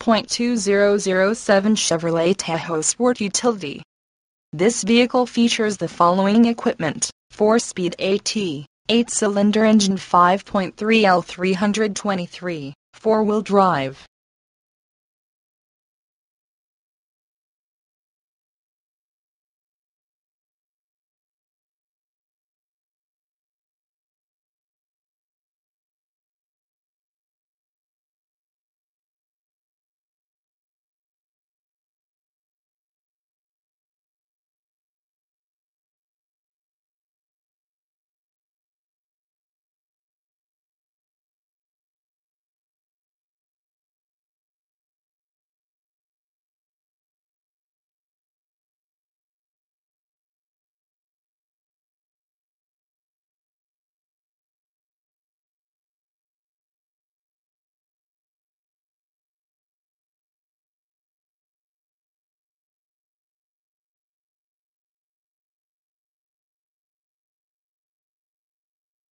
2007 Chevrolet Tahoe Sport Utility. This vehicle features the following equipment, 4-speed AT, 8-cylinder engine 5.3 L323, 4-wheel drive,